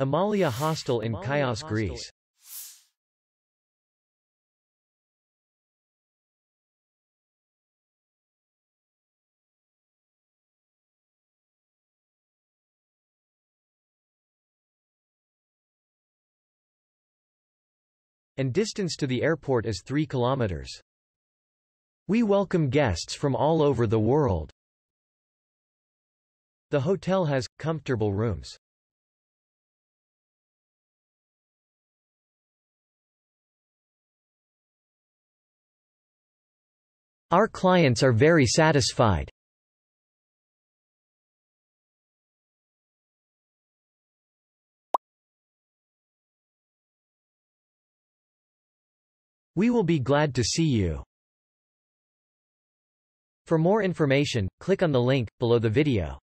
Amalia Hostel in Chios, Greece. And distance to the airport is 3 kilometers. We welcome guests from all over the world. The hotel has comfortable rooms. Our clients are very satisfied. We will be glad to see you. For more information, click on the link below the video.